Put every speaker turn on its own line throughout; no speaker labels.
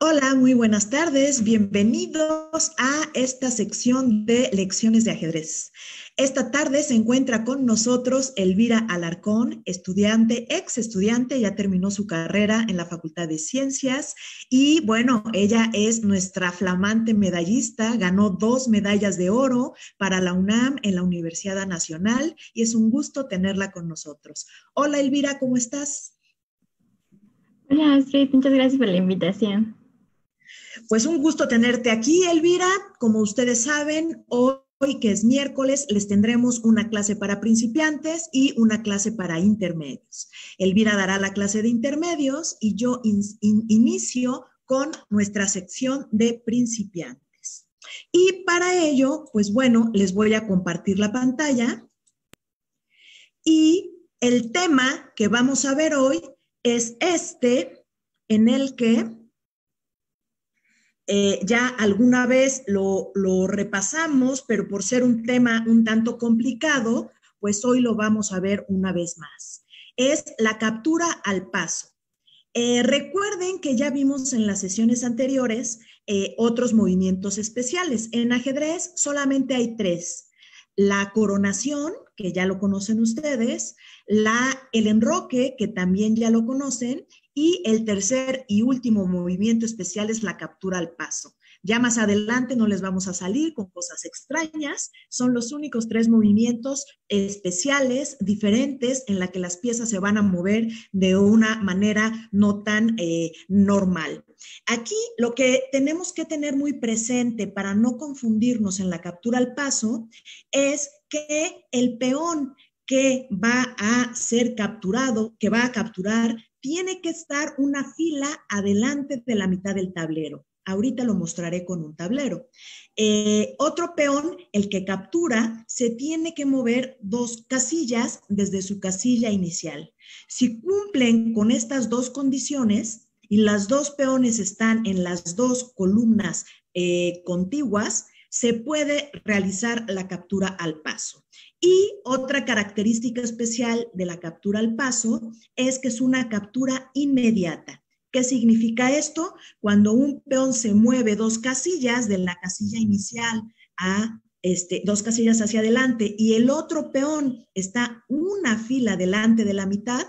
Hola, muy buenas tardes. Bienvenidos a esta sección de lecciones de ajedrez. Esta tarde se encuentra con nosotros Elvira Alarcón, estudiante, ex estudiante, ya terminó su carrera en la Facultad de Ciencias y bueno, ella es nuestra flamante medallista, ganó dos medallas de oro para la UNAM en la Universidad Nacional y es un gusto tenerla con nosotros. Hola Elvira, ¿cómo estás?
Hola Astrid, muchas gracias por la invitación.
Pues un gusto tenerte aquí, Elvira. Como ustedes saben, hoy que es miércoles, les tendremos una clase para principiantes y una clase para intermedios. Elvira dará la clase de intermedios y yo inicio con nuestra sección de principiantes. Y para ello, pues bueno, les voy a compartir la pantalla y el tema que vamos a ver hoy es este en el que eh, ya alguna vez lo, repasamos, pero por ser un tema un tanto complicado, pues hoy lo vamos a ver una vez más. Es la captura al paso. Eh, recuerden que ya vimos en las sesiones anteriores eh, otros movimientos especiales. En ajedrez solamente hay tres. La coronación, que ya lo conocen ustedes, la, el enroque, que también ya lo conocen, y el tercer y último movimiento especial es la captura al paso. Ya más adelante no les vamos a salir con cosas extrañas. Son los únicos tres movimientos especiales, diferentes, en la que las piezas se van a mover de una manera no tan eh, normal. Aquí lo que tenemos que tener muy presente para no confundirnos en la captura al paso es que el peón que va a ser capturado, que va a capturar, tiene que estar una fila adelante de la mitad del tablero. Ahorita lo mostraré con un tablero. Eh, otro peón, el que captura, se tiene que mover dos casillas desde su casilla inicial. Si cumplen con estas dos condiciones y las dos peones están en las dos columnas eh, contiguas, se puede realizar la captura al paso. Y otra característica especial de la captura al paso es que es una captura inmediata. ¿Qué significa esto? Cuando un peón se mueve dos casillas de la casilla inicial a este, dos casillas hacia adelante y el otro peón está una fila delante de la mitad,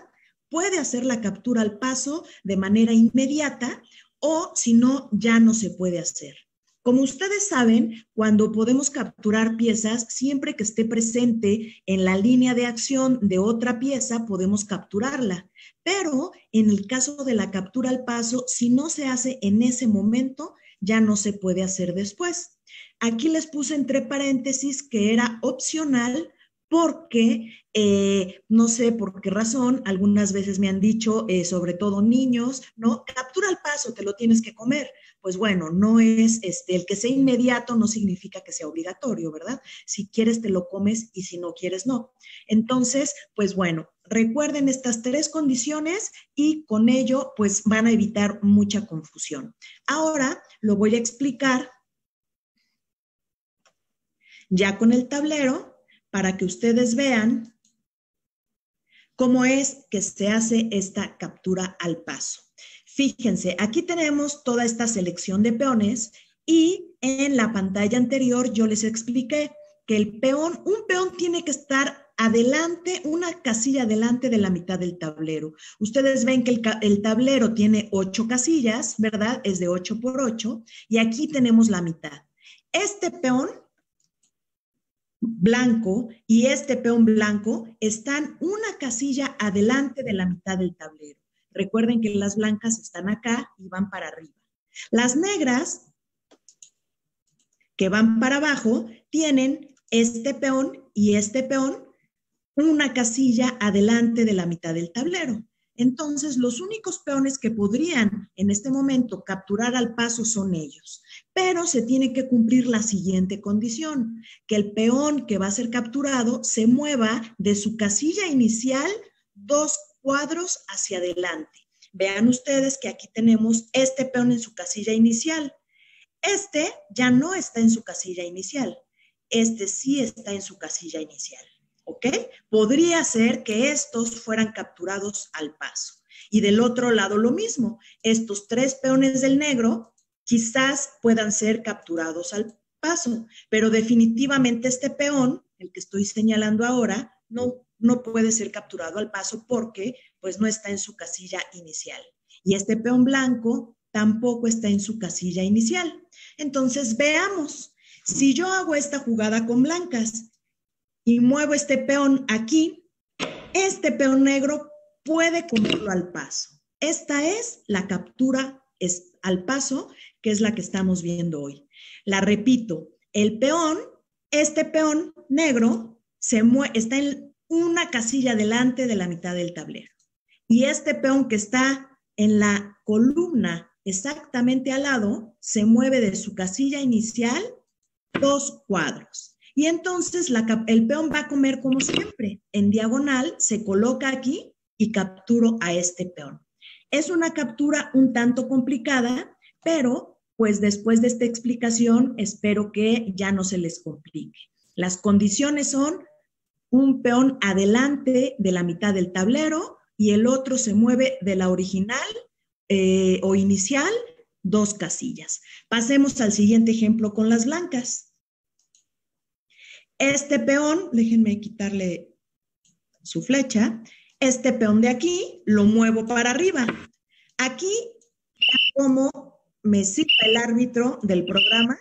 puede hacer la captura al paso de manera inmediata o si no, ya no se puede hacer. Como ustedes saben, cuando podemos capturar piezas, siempre que esté presente en la línea de acción de otra pieza, podemos capturarla. Pero en el caso de la captura al paso, si no se hace en ese momento, ya no se puede hacer después. Aquí les puse entre paréntesis que era opcional porque, eh, no sé por qué razón, algunas veces me han dicho, eh, sobre todo niños, ¿no? Captura al paso, te lo tienes que comer pues bueno, no es este, el que sea inmediato no significa que sea obligatorio, ¿verdad? Si quieres te lo comes y si no quieres no. Entonces, pues bueno, recuerden estas tres condiciones y con ello pues van a evitar mucha confusión. Ahora lo voy a explicar ya con el tablero para que ustedes vean cómo es que se hace esta captura al paso. Fíjense, aquí tenemos toda esta selección de peones y en la pantalla anterior yo les expliqué que el peón, un peón tiene que estar adelante, una casilla adelante de la mitad del tablero. Ustedes ven que el, tablero tiene ocho casillas, ¿verdad? Es de ocho por ocho y aquí tenemos la mitad. Este peón blanco y este peón blanco están una casilla adelante de la mitad del tablero. Recuerden que las blancas están acá y van para arriba. Las negras, que van para abajo, tienen este peón y este peón una casilla adelante de la mitad del tablero. Entonces, los únicos peones que podrían en este momento capturar al paso son ellos. Pero se tiene que cumplir la siguiente condición, que el peón que va a ser capturado se mueva de su casilla inicial dos cuadros hacia adelante. Vean ustedes que aquí tenemos este peón en su casilla inicial. Este ya no está en su casilla inicial. Este sí está en su casilla inicial. ¿Ok? Podría ser que estos fueran capturados al paso. Y del otro lado lo mismo. Estos tres peones del negro quizás puedan ser capturados al paso, pero definitivamente este peón, el que estoy señalando ahora, no, no puede ser capturado al paso porque pues no está en su casilla inicial. Y este peón blanco tampoco está en su casilla inicial. Entonces veamos, si yo hago esta jugada con blancas y muevo este peón aquí, este peón negro puede comerlo al paso. Esta es la captura al paso, que es la que estamos viendo hoy. La repito, el peón, este peón negro, se está en una casilla delante de la mitad del tablero. Y este peón que está en la columna exactamente al lado, se mueve de su casilla inicial dos cuadros. Y entonces el peón va a comer como siempre. En diagonal se coloca aquí y capturo a este peón. Es una captura un tanto complicada, pero pues después de esta explicación espero que ya no se les complique. Las condiciones son un peón adelante de la mitad del tablero y el otro se mueve de la original eh, o inicial dos casillas. Pasemos al siguiente ejemplo con las blancas. Este peón, déjenme quitarle su flecha, este peón de aquí lo muevo para arriba. Aquí, como me cita el árbitro del programa,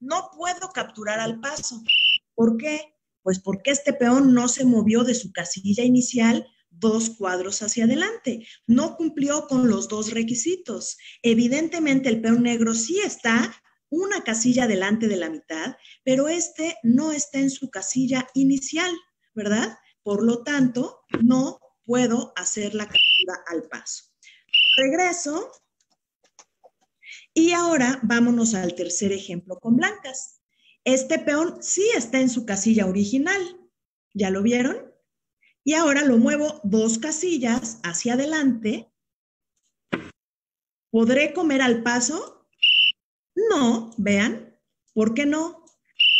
no puedo capturar al paso. ¿Por qué? Pues porque este peón no se movió de su casilla inicial dos cuadros hacia adelante. No cumplió con los dos requisitos. Evidentemente el peón negro sí está una casilla delante de la mitad, pero este no está en su casilla inicial, ¿verdad? Por lo tanto, no puedo hacer la captura al paso. Regreso. Y ahora vámonos al tercer ejemplo con blancas. Este peón sí está en su casilla original. ¿Ya lo vieron? Y ahora lo muevo dos casillas hacia adelante. ¿Podré comer al paso? No, vean. ¿Por qué no?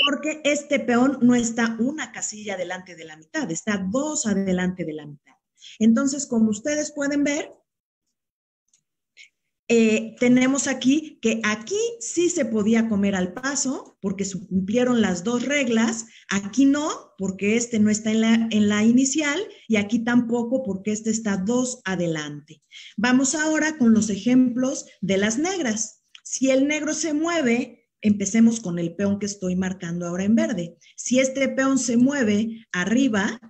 Porque este peón no está una casilla delante de la mitad, está dos adelante de la mitad. Entonces, como ustedes pueden ver, eh, tenemos aquí que aquí sí se podía comer al paso porque se cumplieron las dos reglas, aquí no, porque este no está en la, en la inicial y aquí tampoco porque este está dos adelante. Vamos ahora con los ejemplos de las negras. Si el negro se mueve, empecemos con el peón que estoy marcando ahora en verde. Si este peón se mueve arriba,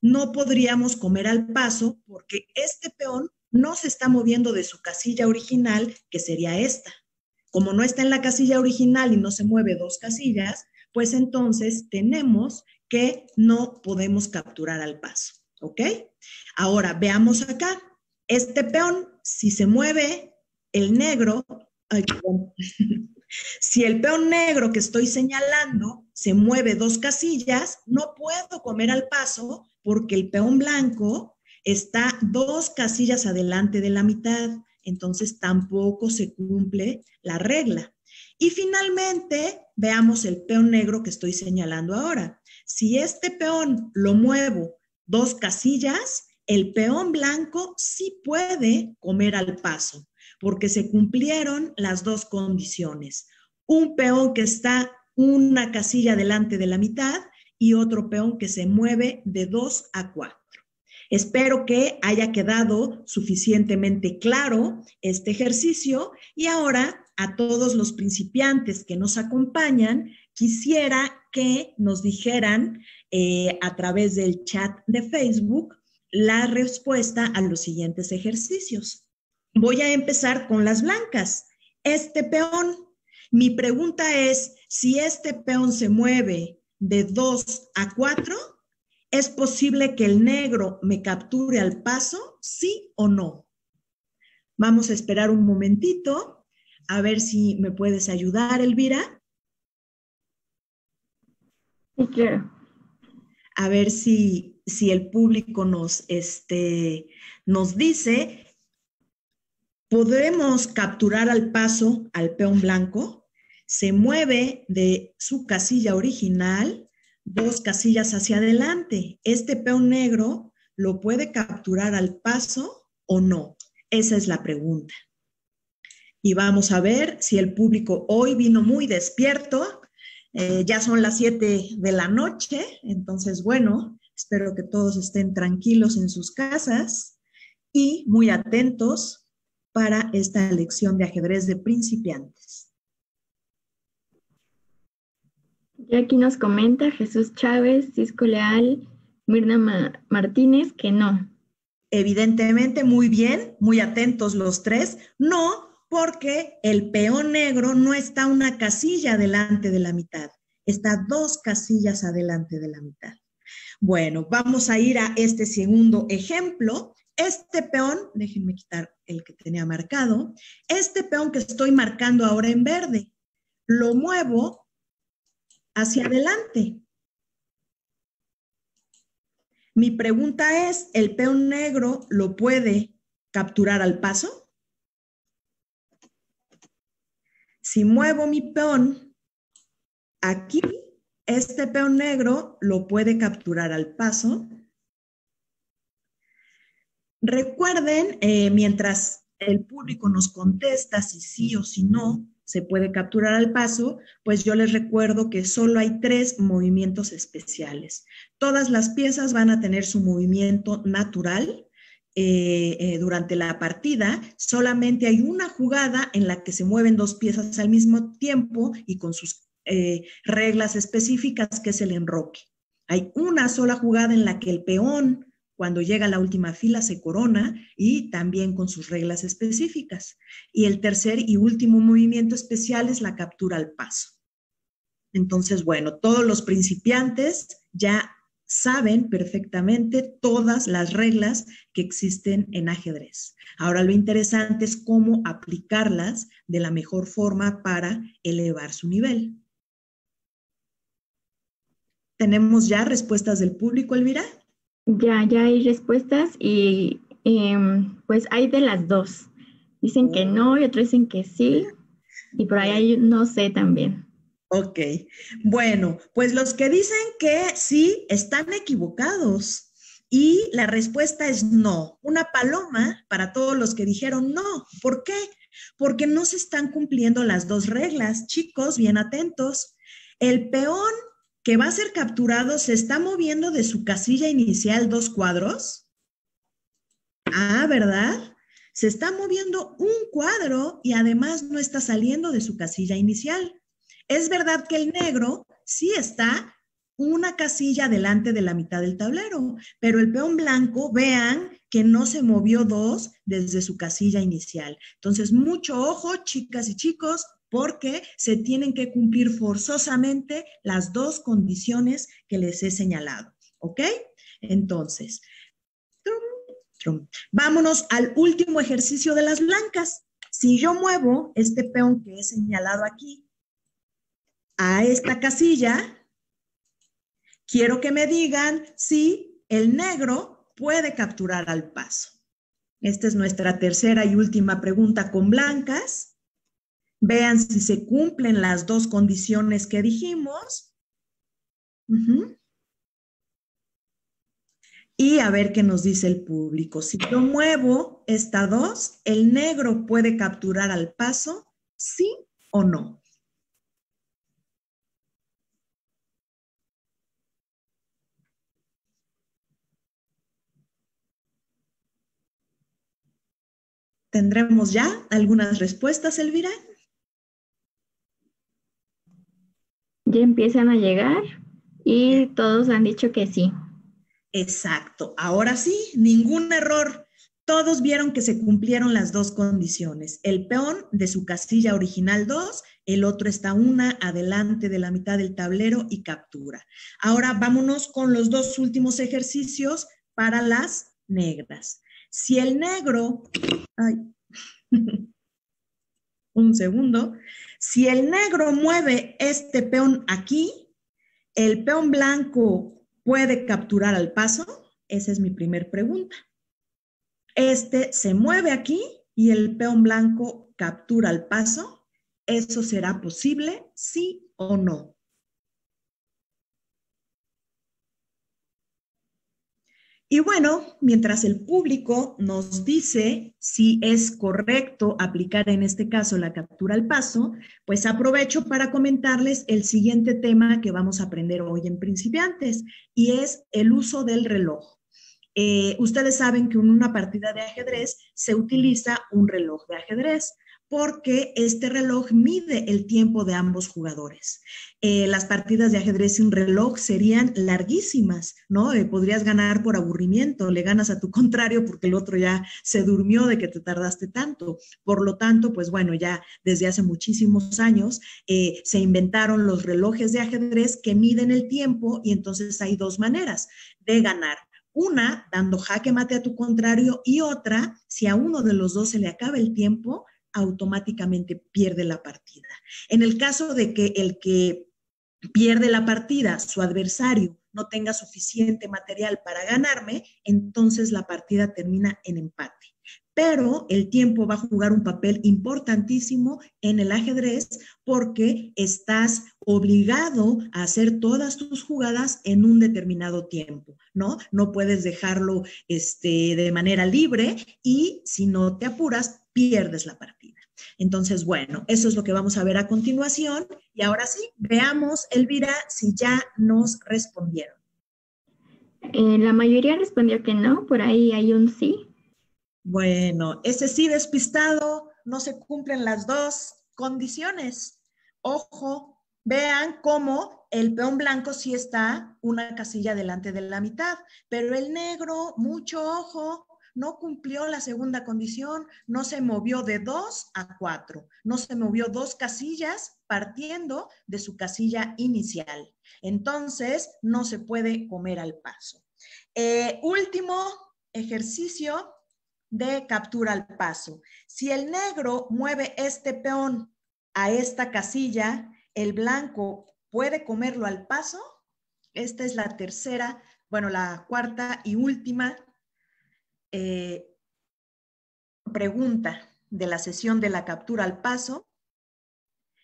no podríamos comer al paso porque este peón no se está moviendo de su casilla original, que sería esta. Como no está en la casilla original y no se mueve dos casillas, pues entonces tenemos que no podemos capturar al paso. ¿Ok? Ahora veamos acá. Este peón, si se mueve el negro, si el peón negro que estoy señalando se mueve dos casillas, no puedo comer al paso porque el peón blanco está dos casillas adelante de la mitad, entonces tampoco se cumple la regla. Y finalmente, veamos el peón negro que estoy señalando ahora. Si este peón lo muevo dos casillas, el peón blanco sí puede comer al paso, porque se cumplieron las dos condiciones. Un peón que está una casilla delante de la mitad y otro peón que se mueve de dos a cuatro. Espero que haya quedado suficientemente claro este ejercicio y ahora a todos los principiantes que nos acompañan, quisiera que nos dijeran eh, a través del chat de Facebook la respuesta a los siguientes ejercicios. Voy a empezar con las blancas. Este peón, mi pregunta es, si este peón se mueve de 2 a 4, ¿Es posible que el negro me capture al paso? ¿Sí o no? Vamos a esperar un momentito a ver si me puedes ayudar, Elvira.
Sí, claro.
A ver si, si el público nos, este, nos dice, ¿podremos capturar al paso al peón blanco? Se mueve de su casilla original dos casillas hacia adelante. Este peón negro lo puede capturar al paso o no. Esa es la pregunta. Y vamos a ver si el público hoy vino muy despierto. Eh, ya son las 7 de la noche, entonces bueno, espero que todos estén tranquilos en sus casas y muy atentos para esta lección de ajedrez de principiantes.
Y aquí nos comenta Jesús Chávez, Cisco Leal, Mirna Martínez, que no.
Evidentemente, muy bien, muy atentos los tres. No, porque el peón negro no está una casilla delante de la mitad, está dos casillas adelante de la mitad. Bueno, vamos a ir a este segundo ejemplo. Este peón, déjenme quitar el que tenía marcado, este peón que estoy marcando ahora en verde, lo muevo hacia adelante. Mi pregunta es, ¿el peón negro lo puede capturar al paso? Si muevo mi peón aquí, este peón negro lo puede capturar al paso. Recuerden, eh, mientras el público nos contesta si sí o si no se puede capturar al paso, pues yo les recuerdo que solo hay tres movimientos especiales. Todas las piezas van a tener su movimiento natural, eh, eh, durante la partida, solamente hay una jugada en la que se mueven dos piezas al mismo tiempo y con sus reglas específicas, que es el enroque. Hay una sola jugada en la que el peón, cuando llega la última fila, se corona y también con sus reglas específicas. Y el tercer y último movimiento especial es la captura al paso. Entonces, bueno, todos los principiantes ya saben perfectamente todas las reglas que existen en ajedrez. Ahora lo interesante es cómo aplicarlas de la mejor forma para elevar su nivel. ¿Tenemos ya respuestas del público, Elvira?
Ya, ya hay respuestas y em, pues hay de las dos. Dicen que no y otros dicen que sí. Y por ahí hay no sé también.
Ok, bueno, pues los que dicen que sí están equivocados y la respuesta es no. Una paloma para todos los que dijeron no. ¿Por qué? Porque no se están cumpliendo las dos reglas. Chicos, bien atentos. El peón que va a ser capturado se está moviendo de su casilla inicial dos cuadros. Ah, ¿verdad? Se está moviendo un cuadro y además no está saliendo de su casilla inicial. Es verdad que el negro sí está una casilla delante de la mitad del tablero, pero el peón blanco, vean que no se movió dos desde su casilla inicial. Entonces, mucho ojo, chicas y chicos, porque se tienen que cumplir forzosamente las dos condiciones que les he señalado. ¿Ok? Entonces, vámonos al último ejercicio de las blancas. Si yo muevo este peón que he señalado aquí a esta casilla, quiero que me digan si el negro puede capturar al paso. Esta es nuestra tercera y última pregunta con blancas. Vean si se cumplen las dos condiciones que dijimos. Y a ver qué nos dice el público. Si yo muevo esta dos, ¿el negro puede capturar al paso? ¿Sí o no? ¿Tendremos ya algunas respuestas, Elvira?
Ya empiezan a llegar y todos han dicho que sí.
Exacto. Ahora sí, ningún error. Todos vieron que se cumplieron las dos condiciones. El peón de su casilla original 2, el otro está una adelante de la mitad del tablero y captura. Ahora vámonos con los dos últimos ejercicios para las negras. Si el negro, un segundo, si el negro mueve este peón aquí, ¿el peón blanco puede capturar al paso? Esa es mi primer pregunta. Este se mueve aquí y el peón blanco captura al paso. ¿Eso será posible? ¿Sí o no? Y bueno, mientras el público nos dice si es correcto aplicar en este caso la captura al paso, pues aprovecho para comentarles el siguiente tema que vamos a aprender hoy en principiantes y es el uso del reloj. Eh, ustedes saben que en una partida de ajedrez se utiliza un reloj de ajedrez porque este reloj mide el tiempo de ambos jugadores. Eh, las partidas de ajedrez sin reloj serían larguísimas, ¿no? Eh, podrías ganar por aburrimiento, le ganas a tu contrario porque el otro ya se durmió de que te tardaste tanto. Por lo tanto, pues bueno, ya desde hace muchísimos años eh, se inventaron los relojes de ajedrez que miden el tiempo y entonces hay dos maneras de ganar. Una, dando jaque mate a tu contrario y otra, si a uno de los dos se le acaba el tiempo, automáticamente pierde la partida. En el caso de que el que pierde la partida, su adversario, no tenga suficiente material para ganarme, entonces la partida termina en empate. Pero el tiempo va a jugar un papel importantísimo en el ajedrez porque estás obligado a hacer todas tus jugadas en un determinado tiempo, ¿no? No puedes dejarlo este, de manera libre y si no te apuras, pierdes la partida. Entonces, bueno, eso es lo que vamos a ver a continuación. Y ahora sí, veamos, Elvira, si ya nos respondieron.
Eh, la mayoría respondió que no, por ahí hay un sí.
Bueno, ese sí despistado, no se cumplen las dos condiciones. Ojo, vean cómo el peón blanco sí está una casilla delante de la mitad, pero el negro, mucho ojo, no cumplió la segunda condición, no se movió de dos a cuatro, no se movió dos casillas partiendo de su casilla inicial. Entonces, no se puede comer al paso. Eh, último ejercicio de captura al paso. Si el negro mueve este peón a esta casilla, el blanco puede comerlo al paso. Esta es la tercera, bueno, la cuarta y última eh, pregunta de la sesión de la captura al paso,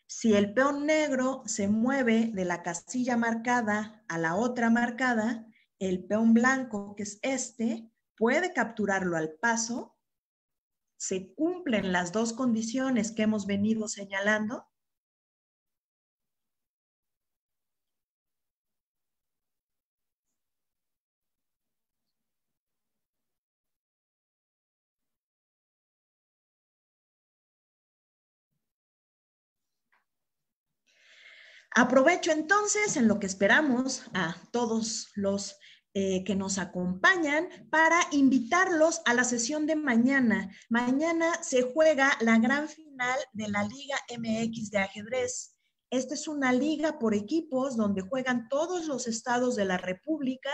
si el peón negro se mueve de la casilla marcada a la otra marcada, el peón blanco, que es este, puede capturarlo al paso. Se cumplen las dos condiciones que hemos venido señalando. Aprovecho entonces en lo que esperamos a todos los eh, que nos acompañan para invitarlos a la sesión de mañana. Mañana se juega la gran final de la Liga MX de ajedrez. Esta es una liga por equipos donde juegan todos los estados de la República,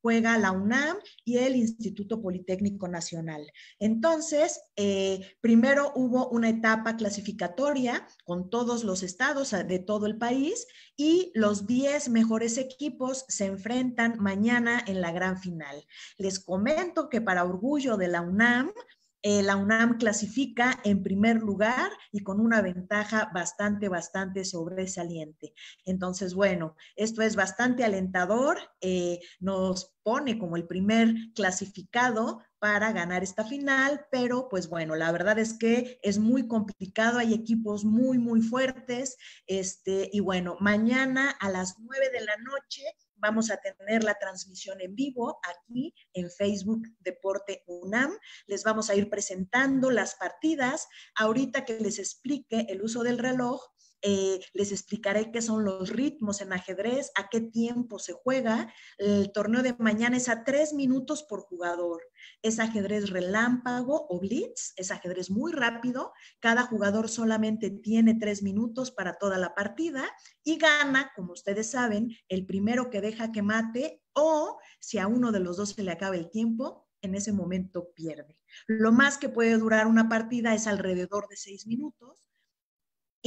juega la UNAM y el Instituto Politécnico Nacional. Entonces, eh, primero hubo una etapa clasificatoria con todos los estados de todo el país y los 10 mejores equipos se enfrentan mañana en la gran final. Les comento que para orgullo de la UNAM, eh, la UNAM clasifica en primer lugar y con una ventaja bastante, bastante sobresaliente. Entonces, bueno, esto es bastante alentador, eh, nos pone como el primer clasificado para ganar esta final, pero pues bueno, la verdad es que es muy complicado, hay equipos muy, muy fuertes, este, y bueno, mañana a las nueve de la noche vamos a tener la transmisión en vivo aquí en Facebook Deporte UNAM. Les vamos a ir presentando las partidas. Ahorita que les explique el uso del reloj, eh, les explicaré qué son los ritmos en ajedrez, a qué tiempo se juega. El torneo de mañana es a tres minutos por jugador. Es ajedrez relámpago o blitz, es ajedrez muy rápido. Cada jugador solamente tiene tres minutos para toda la partida y gana, como ustedes saben, el primero que deja que mate o si a uno de los dos se le acaba el tiempo, en ese momento pierde. Lo más que puede durar una partida es alrededor de seis minutos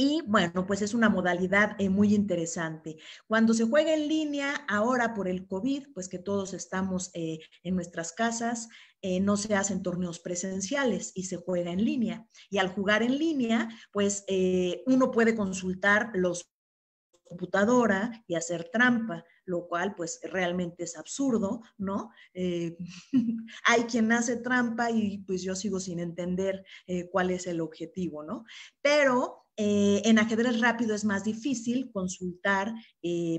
y bueno, pues es una modalidad eh, muy interesante. Cuando se juega en línea, ahora por el COVID, pues que todos estamos eh, en nuestras casas, eh, no se hacen torneos presenciales y se juega en línea. Y al jugar en línea, pues uno puede consultar los computadora y hacer trampa. lo cual pues realmente es absurdo, ¿no? Hay quien hace trampa y pues yo sigo sin entender cuál es el objetivo, ¿no? Pero eh, en ajedrez rápido es más difícil consultar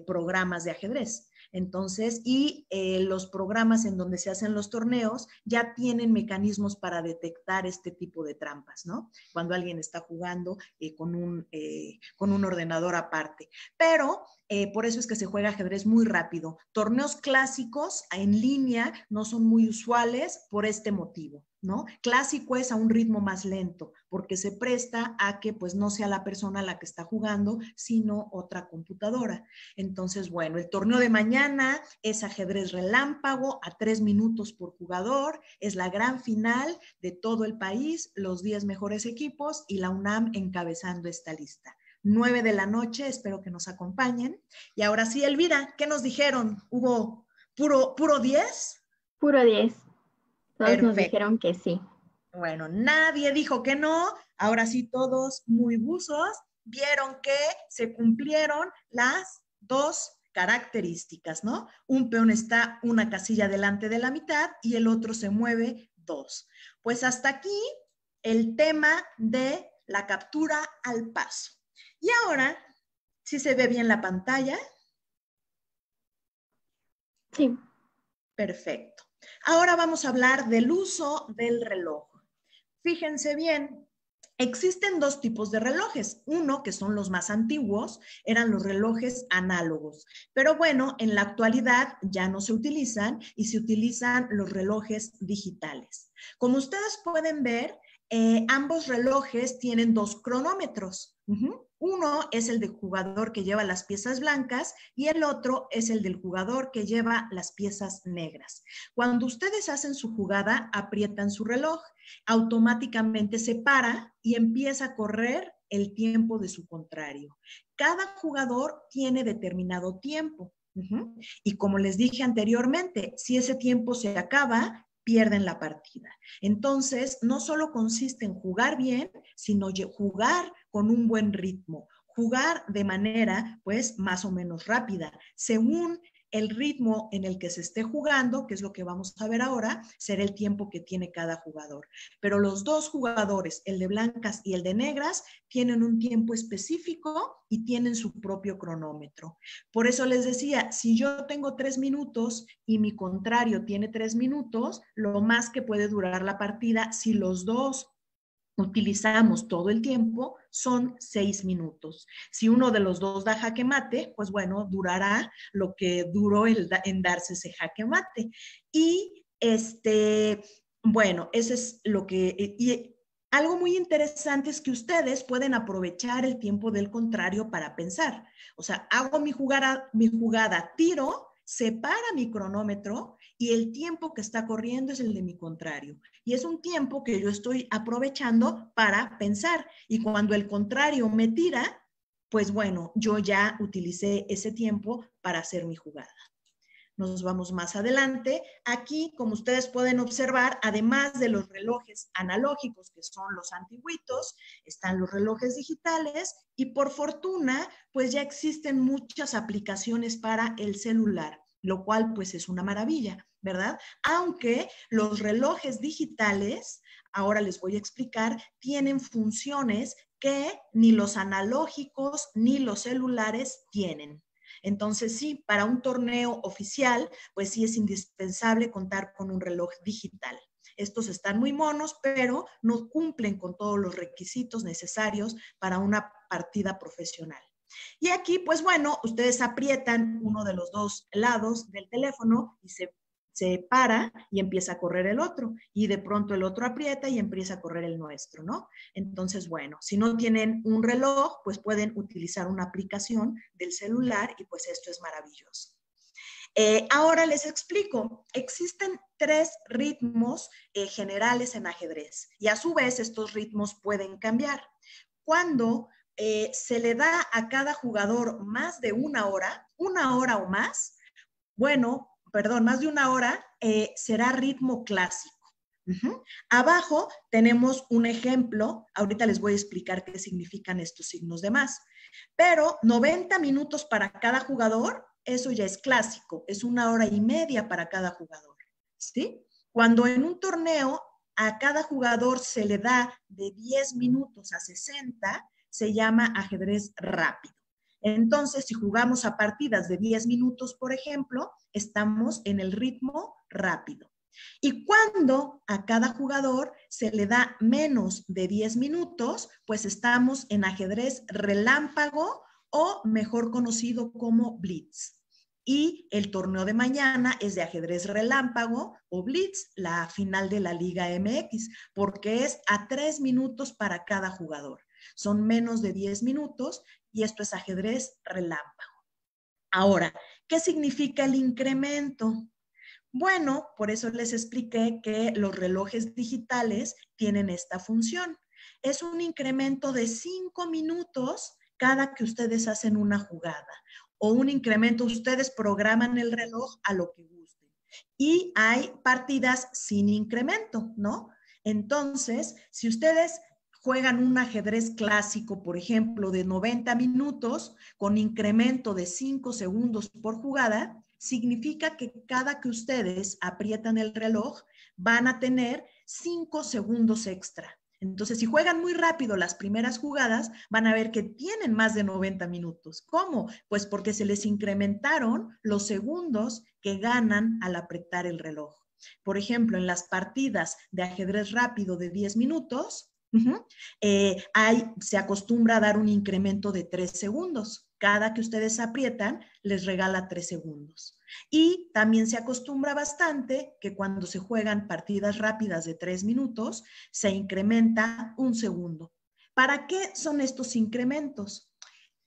programas de ajedrez. Entonces, y eh, los programas en donde se hacen los torneos ya tienen mecanismos para detectar este tipo de trampas, ¿no? Cuando alguien está jugando eh, con, un, eh, con un ordenador aparte. Pero por eso es que se juega ajedrez muy rápido. Torneos clásicos en línea no son muy usuales por este motivo. ¿No? Clásico es a un ritmo más lento, porque se presta a que pues no sea la persona la que está jugando, sino otra computadora. Entonces, bueno, el torneo de mañana es ajedrez relámpago a tres minutos por jugador, es la gran final de todo el país, los 10 mejores equipos y la UNAM encabezando esta lista. 9 de la noche, espero que nos acompañen. Y ahora sí, Elvira, ¿qué nos dijeron? ¿Hubo puro, puro 10?
Puro 10. Todos nos dijeron que sí.
Bueno, nadie dijo que no. Ahora sí, todos muy buzos vieron que se cumplieron las dos características, ¿no? Un peón está una casilla delante de la mitad y el otro se mueve dos. Pues hasta aquí el tema de la captura al paso. Y ahora, si se ve bien la pantalla.
Sí.
Perfecto. Ahora vamos a hablar del uso del reloj. Fíjense bien, Existen dos tipos de relojes. Uno, que son los más antiguos, eran los relojes análogos. Pero bueno, en la actualidad ya no se utilizan y se utilizan los relojes digitales. Como ustedes pueden ver, eh, ambos relojes tienen dos cronómetros. Uno es el del jugador que lleva las piezas blancas y el otro es el del jugador que lleva las piezas negras. Cuando ustedes hacen su jugada, aprietan su reloj, automáticamente se para y empieza a correr el tiempo de su contrario. Cada jugador tiene determinado tiempo. Y como les dije anteriormente, si ese tiempo se acaba, pierden la partida. Entonces, no solo consiste en jugar bien, sino jugar con un buen ritmo, jugar de manera, pues, más o menos rápida, según el ritmo en el que se esté jugando, que es lo que vamos a ver ahora, será el tiempo que tiene cada jugador. Pero los dos jugadores, el de blancas y el de negras, tienen un tiempo específico y tienen su propio cronómetro. Por eso les decía, si yo tengo tres minutos y mi contrario tiene tres minutos, lo más que puede durar la partida, si los dos utilizamos todo el tiempo son seis minutos. Si uno de los dos da jaque mate, pues bueno, durará lo que duró el en darse ese jaque mate. Y este, bueno, eso es lo que... Y algo muy interesante es que ustedes pueden aprovechar el tiempo del contrario para pensar. O sea, hago mi jugada, mi jugada, tiro, separa mi cronómetro y el tiempo que está corriendo es el de mi contrario. Y es un tiempo que yo estoy aprovechando para pensar. Y cuando el contrario me tira, pues bueno, yo ya utilicé ese tiempo para hacer mi jugada. Nos vamos más adelante. Aquí, como ustedes pueden observar, además de los relojes analógicos, que son los antiguitos, están los relojes digitales y por fortuna, pues ya existen muchas aplicaciones para el celular lo cual pues es una maravilla, ¿verdad? Aunque los relojes digitales, ahora les voy a explicar, tienen funciones que ni los analógicos ni los celulares tienen. Entonces, sí, para un torneo oficial, pues sí es indispensable contar con un reloj digital. Estos están muy monos, pero no cumplen con todos los requisitos necesarios para una partida profesional. Y aquí, pues bueno, ustedes aprietan uno de los dos lados del teléfono y se, se para y empieza a correr el otro. Y de pronto el otro aprieta y empieza a correr el nuestro, ¿no? Entonces, bueno, si no tienen un reloj, pues pueden utilizar una aplicación del celular y pues esto es maravilloso. Eh, ahora les explico, existen tres ritmos eh, generales en ajedrez y a su vez estos ritmos pueden cambiar. Cuando eh, se le da a cada jugador más de una hora, una hora o más, bueno, perdón, más de una hora, eh, será ritmo clásico. Abajo tenemos un ejemplo, ahorita les voy a explicar qué significan estos signos de más, pero 90 minutos para cada jugador eso ya es clásico, es una hora y media para cada jugador, ¿sí? Cuando en un torneo a cada jugador se le da de 10 minutos a 60, se llama ajedrez rápido. Entonces, si jugamos a partidas de 10 minutos, por ejemplo, estamos en el ritmo rápido. Y cuando a cada jugador se le da menos de 10 minutos, pues estamos en ajedrez relámpago o mejor conocido como blitz. Y el torneo de mañana es de ajedrez relámpago o blitz, la final de la Liga MX, porque es a tres minutos para cada jugador. Son menos de 10 minutos y esto es ajedrez relámpago. Ahora, ¿qué significa el incremento? Bueno, por eso les expliqué que los relojes digitales tienen esta función. Es un incremento de 5 minutos cada que ustedes hacen una jugada o un incremento, ustedes programan el reloj a lo que gusten. Y hay partidas sin incremento, ¿no? Entonces, si ustedes juegan un ajedrez clásico, por ejemplo, de 90 minutos con incremento de 5 segundos por jugada, significa que cada que ustedes aprietan el reloj van a tener 5 segundos extra. Entonces, si juegan muy rápido las primeras jugadas, van a ver que tienen más de 90 minutos. ¿Cómo? Pues porque se les incrementaron los segundos que ganan al apretar el reloj. Por ejemplo, en las partidas de ajedrez rápido de 10 minutos, eh, se acostumbra a dar un incremento de 3 segundos. Cada que ustedes aprietan, les regala 3 segundos. Y también se acostumbra bastante que cuando se juegan partidas rápidas de tres minutos, se incrementa un segundo. ¿Para qué son estos incrementos?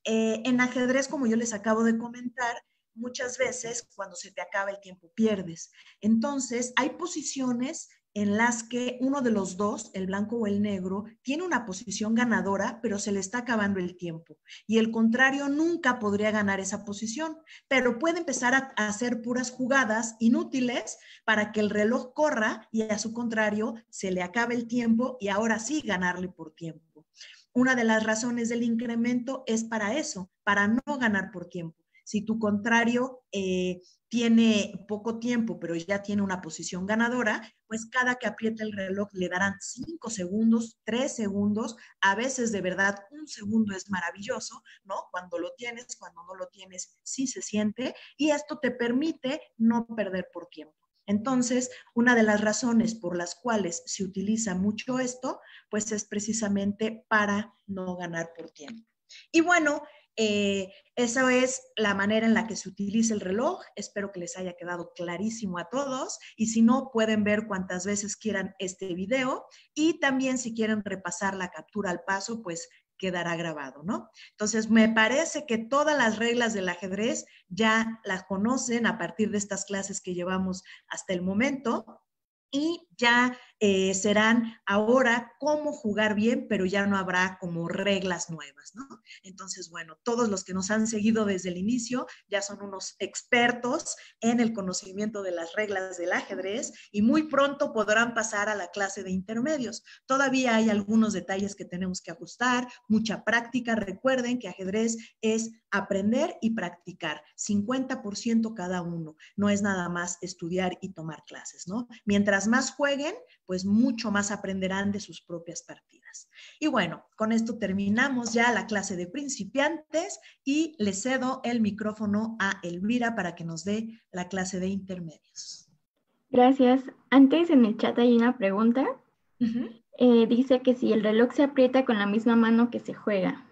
Eh, en ajedrez, como yo les acabo de comentar, muchas veces cuando se te acaba el tiempo pierdes. Entonces, hay posiciones en las que uno de los dos, el blanco o el negro, tiene una posición ganadora, pero se le está acabando el tiempo. Y el contrario nunca podría ganar esa posición, pero puede empezar a, hacer puras jugadas inútiles para que el reloj corra y a su contrario se le acabe el tiempo y ahora sí ganarle por tiempo. Una de las razones del incremento es para eso, para no ganar por tiempo. Si tu contrario eh, tiene poco tiempo, pero ya tiene una posición ganadora, pues cada que apriete el reloj le darán cinco segundos, tres segundos, a veces de verdad un segundo es maravilloso, ¿no? Cuando lo tienes, cuando no lo tienes, sí se siente y esto te permite no perder por tiempo. Entonces, una de las razones por las cuales se utiliza mucho esto, pues es precisamente para no ganar por tiempo. Y bueno, eh, esa es la manera en la que se utiliza el reloj. Espero que les haya quedado clarísimo a todos. Y si no, pueden ver cuantas veces quieran este video. Y también si quieren repasar la captura al paso, pues quedará grabado, ¿no? Entonces, me parece que todas las reglas del ajedrez ya las conocen a partir de estas clases que llevamos hasta el momento y ya eh, serán ahora cómo jugar bien, pero ya no habrá como reglas nuevas, ¿no? Entonces, bueno, todos los que nos han seguido desde el inicio ya son unos expertos en el conocimiento de las reglas del ajedrez y muy pronto podrán pasar a la clase de intermedios. Todavía hay algunos detalles que tenemos que ajustar, mucha práctica. Recuerden que ajedrez es aprender y practicar, 50% cada uno. No es nada más estudiar y tomar clases, ¿no? Mientras más jueguen, pues mucho más aprenderán de sus propias partidas. Y bueno, con esto terminamos ya la clase de principiantes y le cedo el micrófono a Elvira para que nos dé la clase de intermedios.
Gracias. Antes en el chat hay una pregunta. Eh, dice que si el reloj se aprieta con la misma mano que se juega.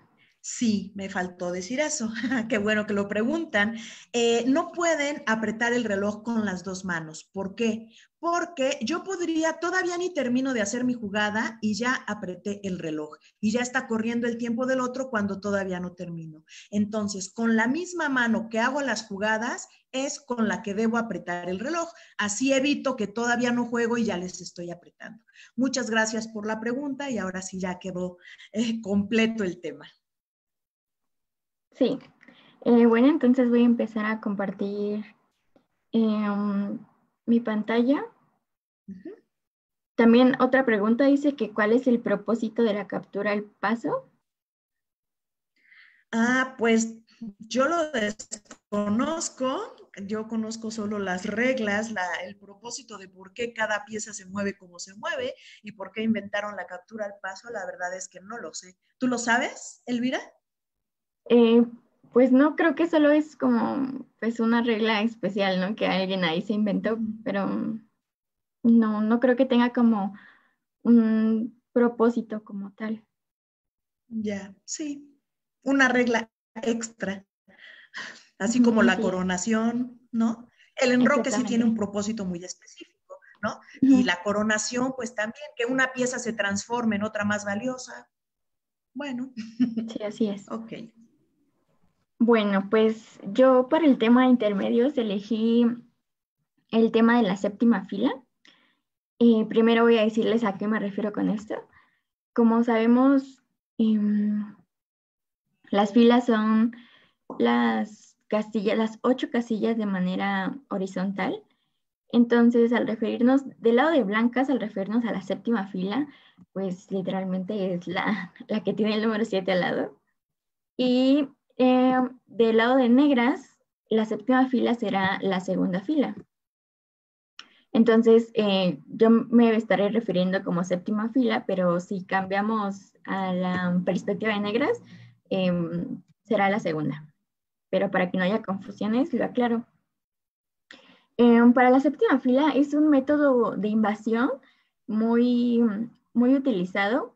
Sí, me faltó decir eso. Qué bueno que lo preguntan. Eh, no pueden apretar el reloj con las dos manos. ¿Por qué? Porque yo podría, todavía ni termino de hacer mi jugada y ya apreté el reloj y ya está corriendo el tiempo del otro cuando todavía no termino. Entonces, con la misma mano que hago las jugadas es con la que debo apretar el reloj. Así evito que todavía no juego y ya les estoy apretando. Muchas gracias por la pregunta y ahora sí ya quedó eh, completo el tema.
Sí. Eh, bueno, entonces voy a empezar a compartir em, mi pantalla. También otra pregunta dice que cuál es el propósito de la captura al paso.
Ah, pues yo lo desconozco yo conozco solo las reglas, el propósito de por qué cada pieza se mueve como se mueve y por qué inventaron la captura al paso, la verdad es que no lo sé. ¿Tú lo sabes, Elvira?
Eh, pues no, creo que solo es como pues una regla especial, ¿no? Que alguien ahí se inventó, pero no, no creo que tenga como un propósito como tal.
Ya, sí, una regla extra, así como la coronación, ¿no? El enroque sí tiene un propósito muy específico, ¿no? Y la coronación, pues también, que una pieza se transforme en otra más valiosa. Bueno.
Sí, así es.
Ok.
Bueno, pues yo para el tema de intermedios elegí el tema de la séptima fila. Y primero voy a decirles a qué me refiero con esto. Como sabemos, em, las filas son las casillas, las ocho casillas de manera horizontal. Entonces, al referirnos del lado de blancas, al referirnos a la séptima fila, pues literalmente es la, la que tiene el número 7 al lado. Y eh, del lado de negras, la séptima fila será la segunda fila. Entonces, eh, yo me estaré refiriendo como séptima fila, pero si cambiamos a la perspectiva de negras, em, será la segunda. Pero para que no haya confusiones, lo aclaro. Em, para la séptima fila es un método de invasión muy, muy utilizado.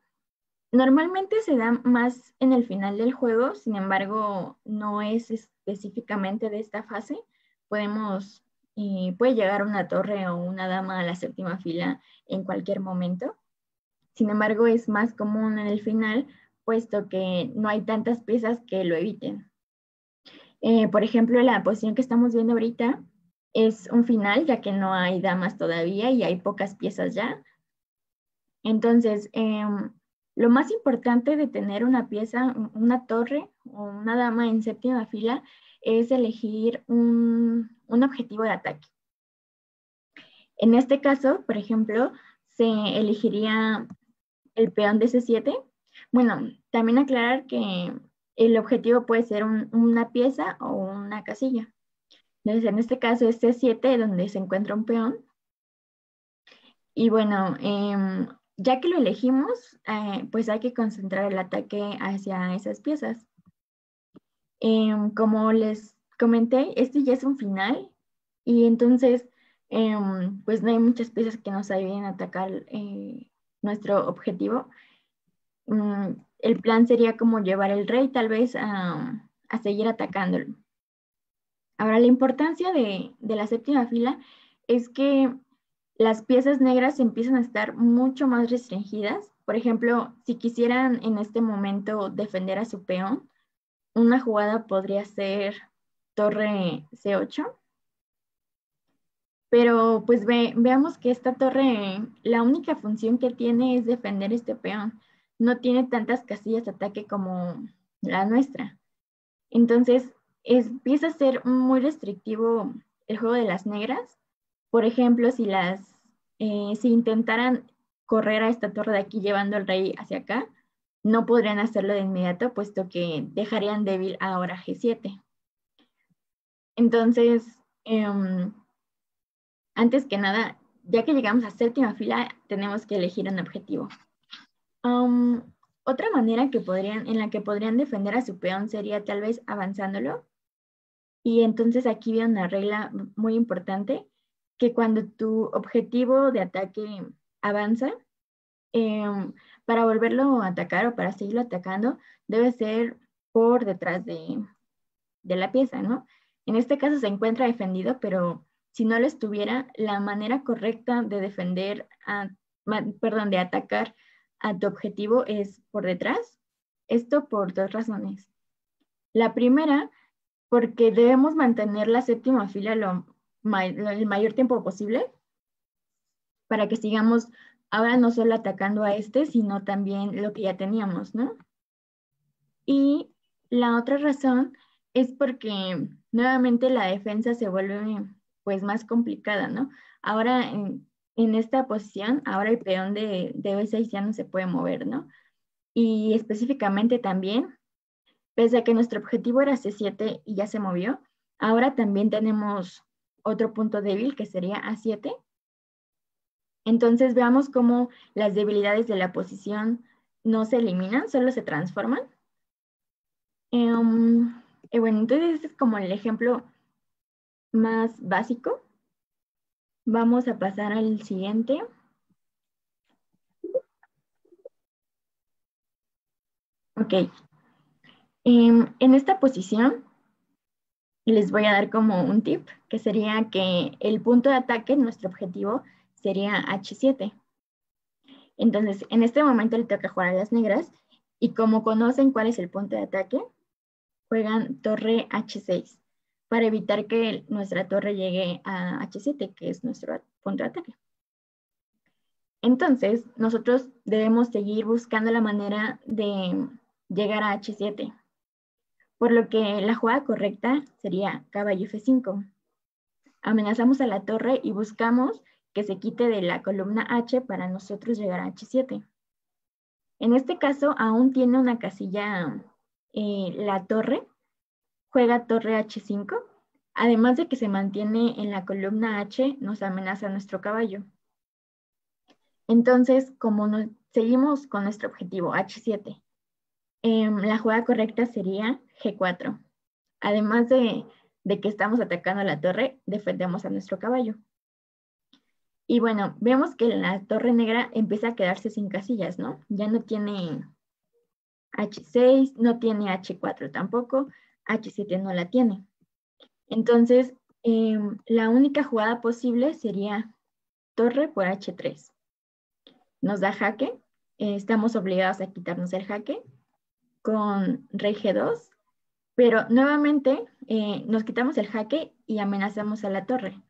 Normalmente se da más en el final del juego, sin embargo, no es específicamente de esta fase. Podemos y puede llegar una torre o una dama a la séptima fila en cualquier momento. Sin embargo, es más común en el final, puesto que no hay tantas piezas que lo eviten. Eh, por ejemplo, la posición que estamos viendo ahorita es un final, ya que no hay damas todavía y hay pocas piezas ya. Entonces, em, lo más importante de tener una pieza, una torre o una dama en séptima fila es elegir un, objetivo de ataque. En este caso, por ejemplo, se elegiría el peón de C7. Bueno, también aclarar que el objetivo puede ser una pieza o una casilla. Entonces, en este caso es C7, donde se encuentra un peón. Y bueno, em, ya que lo elegimos, eh, pues hay que concentrar el ataque hacia esas piezas. Em, como les comenté, este ya es un final y entonces em, pues no hay muchas piezas que nos ayuden a atacar eh, nuestro objetivo. Mm, el plan sería como llevar el rey tal vez a, seguir atacándolo. Ahora, la importancia de, de la séptima fila es que las piezas negras empiezan a estar mucho más restringidas. Por ejemplo, si quisieran en este momento defender a su peón, una jugada podría ser torre C8. Pero pues veamos que esta torre, la única función que tiene es defender este peón. No tiene tantas casillas de ataque como la nuestra. Entonces, empieza a ser muy restrictivo el juego de las negras. Por ejemplo, si las, eh, si intentaran correr a esta torre de aquí llevando al rey hacia acá, no podrían hacerlo de inmediato, puesto que dejarían débil ahora G7. Entonces, em, antes que nada, ya que llegamos a séptima fila, tenemos que elegir un objetivo. otra manera que podrían, en la que podrían defender a su peón sería tal vez avanzándolo. Y entonces aquí viene una regla muy importante, que cuando tu objetivo de ataque avanza, Em, para volverlo a atacar o para seguirlo atacando, debe ser por detrás de, la pieza, ¿no? En este caso se encuentra defendido, pero si no lo estuviera, la manera correcta de defender, perdón, de atacar a tu objetivo es por detrás. Esto por dos razones. La primera, porque debemos mantener la séptima fila lo, el mayor tiempo posible para que sigamos ahora no solo atacando a este, sino también lo que ya teníamos, ¿no? Y la otra razón es porque nuevamente la defensa se vuelve pues más complicada, ¿no? Ahora en, esta posición, ahora el peón de, de B6 ya no se puede mover, ¿no? Y específicamente también, pese a que nuestro objetivo era C7 y ya se movió, Ahora también tenemos otro punto débil que sería A7. Entonces veamos cómo las debilidades de la posición no se eliminan, solo se transforman. Em, y bueno, entonces este es como el ejemplo más básico. Vamos a pasar al siguiente. Ok. Em, en esta posición les voy a dar como un tip, que sería que el punto de ataque, nuestro objetivo, sería H7. Entonces, en este momento le toca jugar a las negras y como conocen cuál es el punto de ataque, juegan torre H6 para evitar que nuestra torre llegue a H7, que es nuestro punto de ataque. Entonces, nosotros debemos seguir buscando la manera de llegar a H7, por lo que la jugada correcta sería caballo F5. Amenazamos a la torre y buscamos que se quite de la columna H para nosotros llegar a H7. En este caso, aún tiene una casilla eh, la torre, juega torre H5, además de que se mantiene en la columna H, nos amenaza nuestro caballo. Entonces, como seguimos con nuestro objetivo H7, em, la jugada correcta sería G4. Además de, que estamos atacando la torre, defendemos a nuestro caballo. Y bueno, vemos que la torre negra empieza a quedarse sin casillas, ¿no? Ya no tiene H6, no tiene H4 tampoco, H7 no la tiene. Entonces, em, la única jugada posible sería torre por H3. Nos da jaque, eh, estamos obligados a quitarnos el jaque con rey G2, pero nuevamente eh, nos quitamos el jaque y amenazamos a la torre.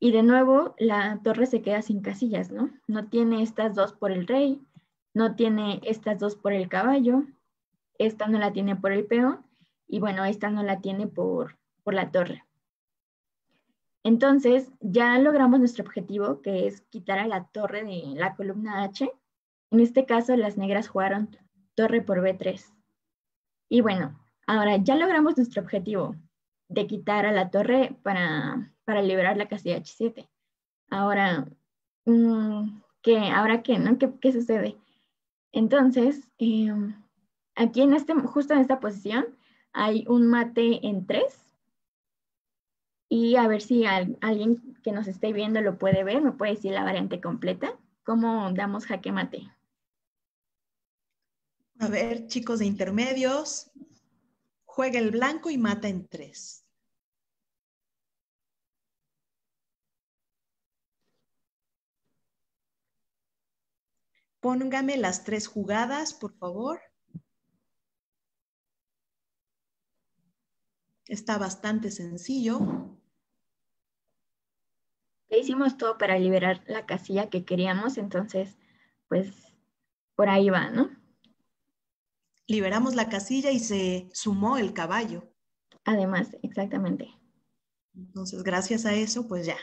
Y de nuevo, la torre se queda sin casillas, ¿no? No tiene estas dos por el rey, no tiene estas dos por el caballo, esta no la tiene por el peón, y bueno, esta no la tiene por, por la torre. Entonces, ya logramos nuestro objetivo, que es quitar a la torre de la columna H. En este caso, las negras jugaron torre por B3. Y bueno, ahora ya logramos nuestro objetivo de quitar a la torre para para liberar la casilla H7. Ahora, mm, ¿qué? ¿Ahora qué? ¿no? ¿Qué, sucede? Entonces, em, aquí en este, justo en esta posición, hay un mate en 3. Y a ver si alguien que nos esté viendo lo puede ver, me puede decir la variante completa. ¿Cómo damos jaque mate?
A ver, chicos de intermedios, juega el blanco y mata en 3. Póngame las tres jugadas, por favor. Está bastante sencillo.
Hicimos todo para liberar la casilla que queríamos, entonces, pues, por ahí va, ¿no?
Liberamos la casilla y se sumó el caballo.
Además, exactamente.
Entonces, gracias a eso, pues ya,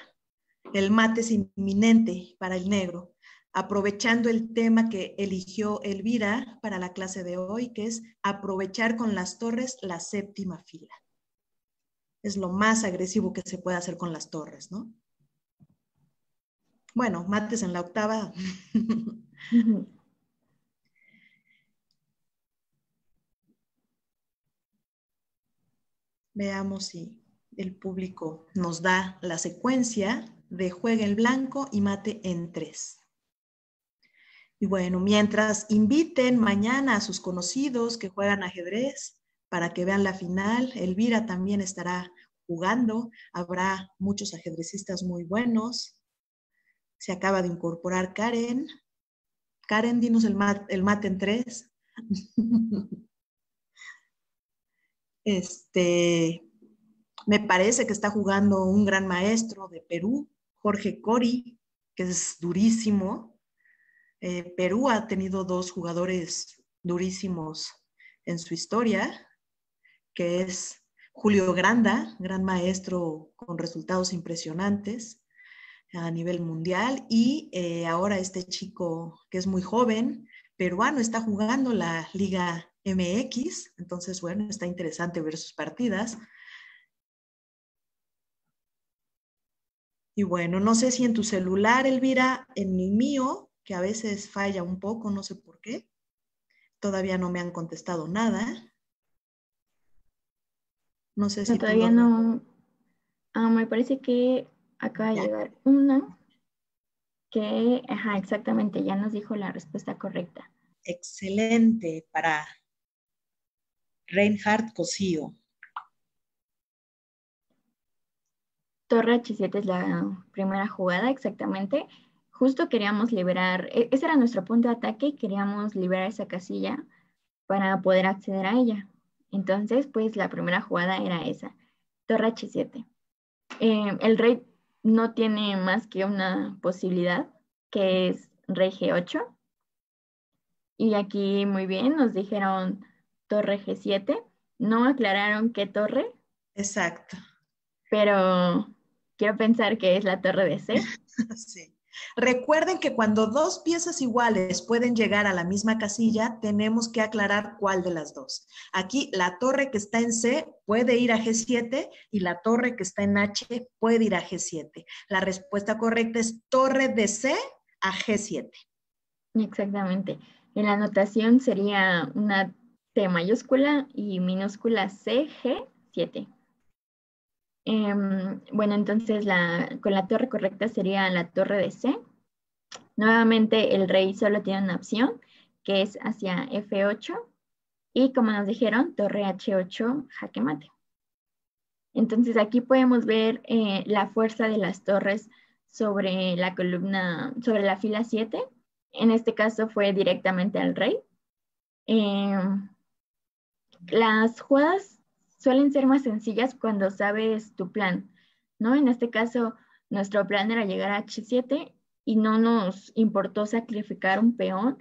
el mate es inminente para el negro aprovechando el tema que eligió Elvira para la clase de hoy, que es aprovechar con las torres la séptima fila. Es lo más agresivo que se puede hacer con las torres, ¿no? Bueno, mates en la octava. Veamos si el público nos da la secuencia de juega el blanco y mate en tres. Y bueno, mientras inviten mañana a sus conocidos que juegan ajedrez para que vean la final, Elvira también estará jugando, habrá muchos ajedrecistas muy buenos. Se acaba de incorporar Karen. Karen, dinos el, el mate en tres. este, me parece que está jugando un gran maestro de Perú, Jorge Cori, que es durísimo. Eh, Perú ha tenido dos jugadores durísimos en su historia, que es Julio Granda, gran maestro con resultados impresionantes a nivel mundial, y eh, ahora este chico que es muy joven, peruano, está jugando la Liga MX, entonces bueno, está interesante ver sus partidas. Y bueno, no sé si en tu celular, Elvira, en el mío, que a veces falla un poco, no sé por qué. Todavía no me han contestado nada.
No sé si... todavía no. Ah, me parece que acaba de llegar una que, ajá, exactamente, ya nos dijo la respuesta correcta.
Excelente para Reinhard Cosío.
Torre H7 es la primera jugada, exactamente. Justo queríamos liberar, e, ese era nuestro punto de ataque y queríamos liberar esa casilla para poder acceder a ella. Entonces, pues la primera jugada era esa, Torre H7. Eh, el rey no tiene más que una posibilidad, que es rey G8. Y aquí muy bien, nos dijeron torre G7. No aclararon qué torre.
Exacto.
Pero quiero pensar que es la torre de C.
sí. Recuerden que cuando dos piezas iguales pueden llegar a la misma casilla, tenemos que aclarar cuál de las dos. Aquí la torre que está en C puede ir a G7 y la torre que está en H puede ir a G7. La respuesta correcta es torre de C a G7.
Exactamente. En la anotación sería una T mayúscula y minúscula C, G7. Em, bueno, entonces la, con la torre correcta sería la torre de C. Nuevamente el rey solo tiene una opción, que es hacia F8. Y como nos dijeron, torre H8, jaque mate. Entonces aquí podemos ver eh, la fuerza de las torres sobre la columna, sobre la fila 7. En este caso fue directamente al rey. Em, las jugadas suelen ser más sencillas cuando sabes tu plan, ¿no? En este caso, nuestro plan era llegar a H7 y no nos importó sacrificar un peón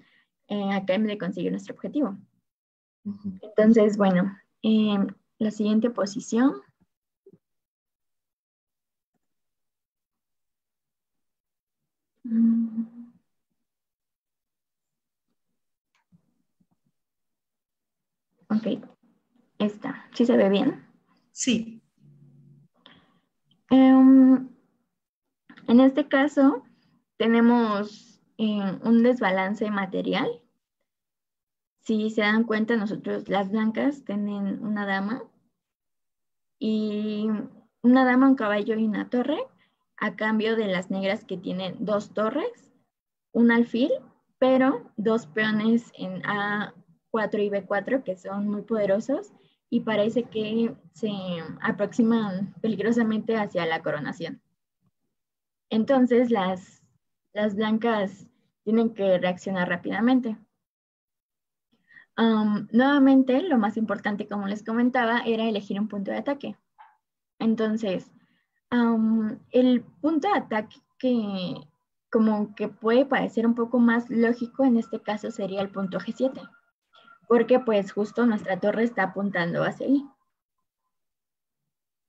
eh, a cambio de conseguir nuestro objetivo. Entonces, bueno, la siguiente posición. Mm. Ok, esta, ¿sí se ve bien?
Sí.
Em, en este caso, tenemos eh, un desbalance material. Si se dan cuenta, nosotros las blancas tienen una dama y una dama, un caballo y una torre, a cambio de las negras que tienen dos torres, un alfil, pero dos peones en A4 y B4 que son muy poderosos y parece que se aproximan peligrosamente hacia la coronación. Entonces las, las blancas tienen que reaccionar rápidamente. nuevamente, lo más importante, como les comentaba, era elegir un punto de ataque. Entonces, el punto de ataque que como que puede parecer un poco más lógico en este caso sería el punto G7 porque pues justo nuestra torre está apuntando hacia ahí.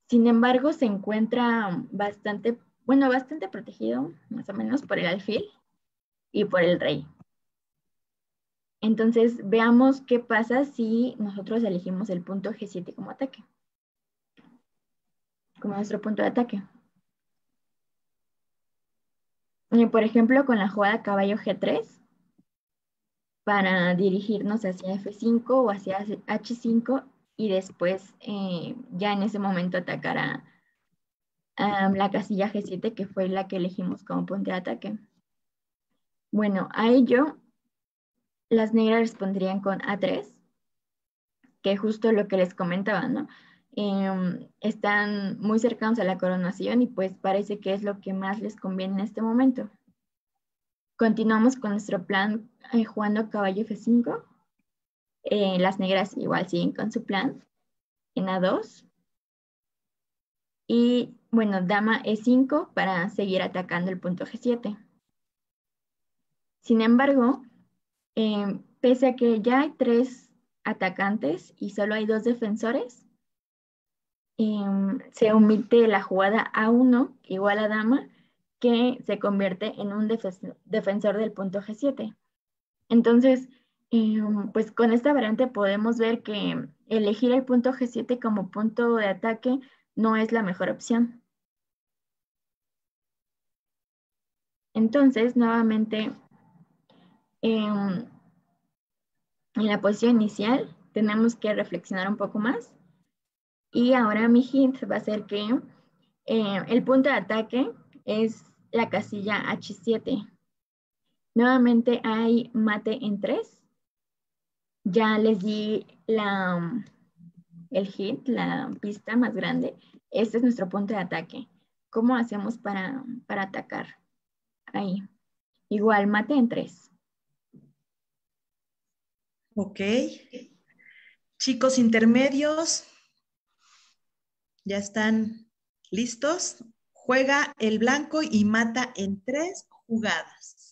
Sin embargo, se encuentra bastante, bueno, bastante protegido, más o menos, por el alfil y por el rey. Entonces, veamos qué pasa si nosotros elegimos el punto G7 como ataque, como nuestro punto de ataque. Y por ejemplo, con la jugada caballo G3, para dirigirnos hacia F5 o hacia H5 y después eh, ya en ese momento atacar a, la casilla G7 que fue la que elegimos como punto de ataque. Bueno, a ello las negras respondrían con A3, que justo lo que les comentaba, ¿no? Em, están muy cercanos a la coronación y pues parece que es lo que más les conviene en este momento. Continuamos con nuestro plan eh, jugando caballo F5. Eh, las negras igual siguen con su plan en A2. Y bueno, dama E5 para seguir atacando el punto G7. Sin embargo, eh, pese a que ya hay tres atacantes y solo hay dos defensores, se omite la jugada A1 igual a dama que se convierte en un defensor del punto G7. Entonces, em, pues con esta variante podemos ver que elegir el punto G7 como punto de ataque no es la mejor opción. Entonces, nuevamente, en la posición inicial tenemos que reflexionar un poco más. Y ahora mi hint va a ser que eh, el punto de ataque es la casilla H7. Nuevamente hay mate en 3. Ya les di la, el hit, la pista más grande. Este es nuestro punto de ataque. ¿Cómo hacemos para, para atacar? Ahí. Igual, mate en 3.
Ok. Chicos intermedios, ¿ya están listos? Juega el blanco y mata en tres jugadas.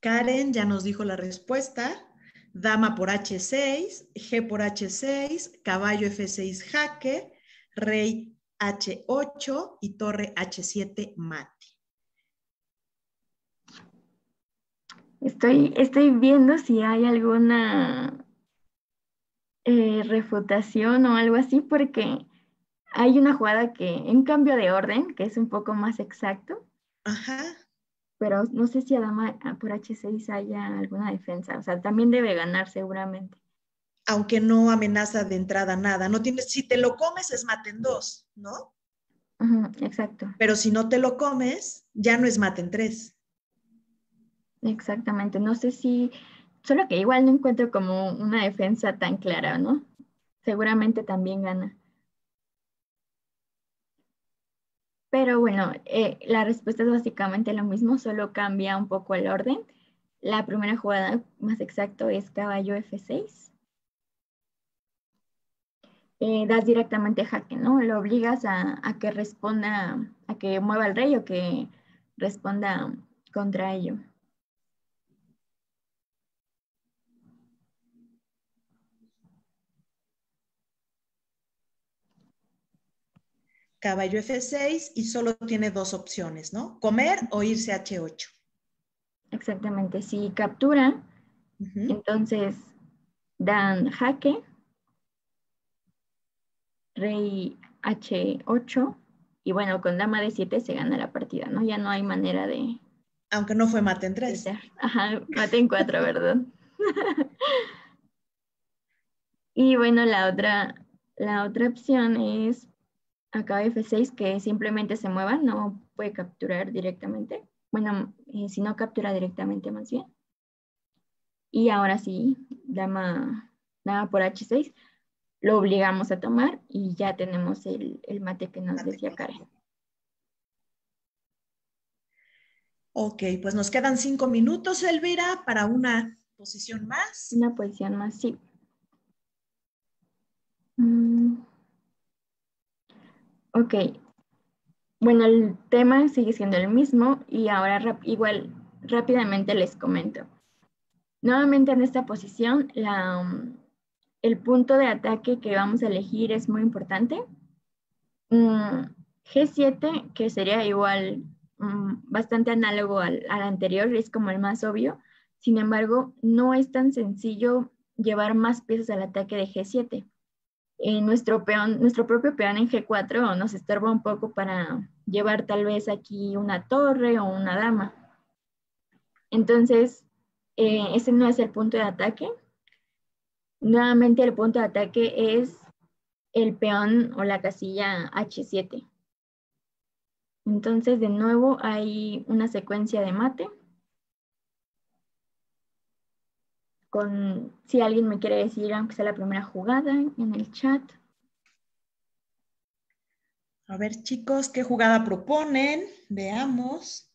Karen ya nos dijo la respuesta. Dama por H6, G por H6, caballo F6 jaque, rey H8 y torre H7 mate.
Estoy, estoy viendo si hay alguna eh, refutación o algo así, porque hay una jugada que, en cambio de orden, que es un poco más exacto.
Ajá
pero no sé si a dama por H6 haya alguna defensa, o sea, también debe ganar seguramente.
Aunque no amenaza de entrada nada, no tienes, si te lo comes es mate en dos, ¿no?
exacto.
Pero si no te lo comes, ya no es mate en tres.
Exactamente, no sé si, solo que igual no encuentro como una defensa tan clara, ¿no? Seguramente también gana. Pero bueno, eh, la respuesta es básicamente lo mismo, solo cambia un poco el orden. La primera jugada más exacto es caballo F6. Eh, das directamente jaque, ¿no? Lo obligas a, a, que responda, a que mueva el rey o que responda contra ello.
Caballo F6 y solo tiene dos opciones, ¿no? Comer o irse a H8.
Exactamente, si captura, entonces dan jaque, rey H8 y bueno, con dama de 7 se gana la partida, ¿no? Ya no hay manera de...
Aunque no fue mate en 3.
Ajá, mate en 4, ¿verdad? y bueno, la otra, la otra opción es acá F6 que simplemente se mueva, no puede capturar directamente. Bueno, eh, si no captura directamente más bien. Y ahora sí, dama, dama por H6, lo obligamos a tomar y ya tenemos el, el mate que nos decía Karen.
Ok, pues nos quedan cinco minutos, Elvira, para una posición más.
Una posición más, sí. Mm. Ok. Bueno, el tema sigue siendo el mismo y ahora igual rápidamente les comento. Nuevamente en esta posición, la, el punto de ataque que vamos a elegir es muy importante. Mm, G7, que sería igual mm, bastante análogo al, al anterior, es como el más obvio. Sin embargo, no es tan sencillo llevar más piezas al ataque de G7 nuestro, peón, nuestro propio peón en G4 nos estorba un poco para llevar tal vez aquí una torre o una dama. Entonces, eh, ese no es el punto de ataque. Nuevamente el punto de ataque es el peón o la casilla H7. Entonces, de nuevo hay una secuencia de mate. Con si alguien me quiere decir, aunque sea la primera jugada en el chat.
A ver, chicos, ¿qué jugada proponen? Veamos.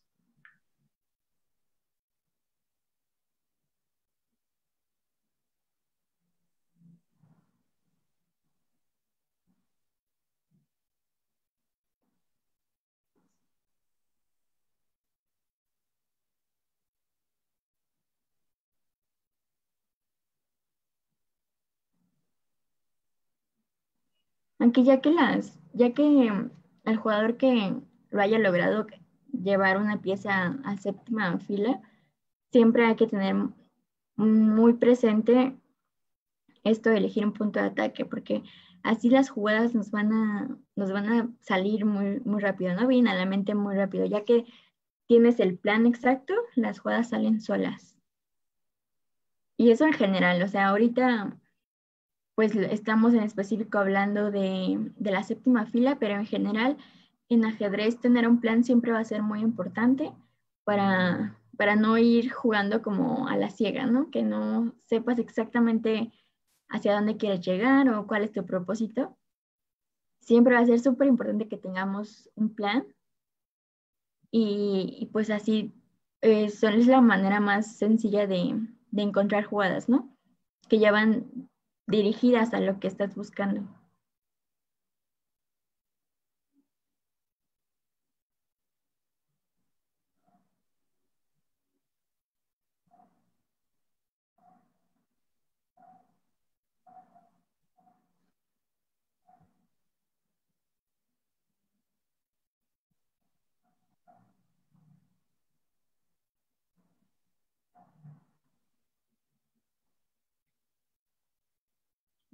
Aunque ya que las, ya que el jugador que lo haya logrado llevar una pieza a séptima fila, siempre hay que tener muy presente esto de elegir un punto de ataque, porque así las jugadas nos van a, nos van a salir muy, muy rápido, ¿no? Vienen a la mente muy rápido, ya que tienes el plan exacto, las jugadas salen solas. Y eso en general, o sea, ahorita pues estamos en específico hablando de, de la séptima fila, pero en general en ajedrez tener un plan siempre va a ser muy importante para, para no ir jugando como a la ciega, ¿no? Que no sepas exactamente hacia dónde quieres llegar o cuál es tu propósito. Siempre va a ser súper importante que tengamos un plan y, pues así eh, es la manera más sencilla de, de encontrar jugadas, ¿no? Que ya van dirigidas a lo que estás buscando.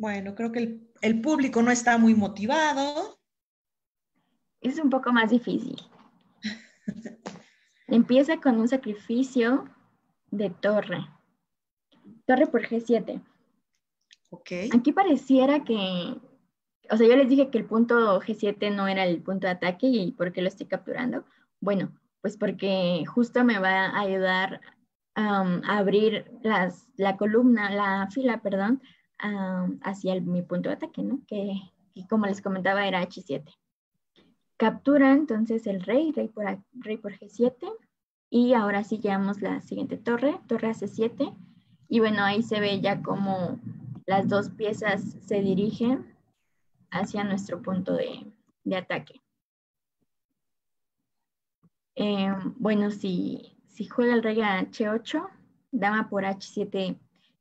Bueno, creo que el, público no está muy motivado.
Es un poco más difícil. Empieza con un sacrificio de torre. Torre por G7.
Ok.
Aquí pareciera que, o sea, yo les dije que el punto G7 no era el punto de ataque y por qué lo estoy capturando. Bueno, pues porque justo me va a ayudar a abrir las, la columna, la fila, perdón, hacia mi punto de ataque, ¿no? Que, como les comentaba era H7. Captura entonces el rey, rey por, rey por G7. Y ahora sí llevamos la siguiente torre, torre a C7. Y bueno, ahí se ve ya como las dos piezas se dirigen hacia nuestro punto de, ataque. Em, bueno, si, si juega el rey a H8, dama por H7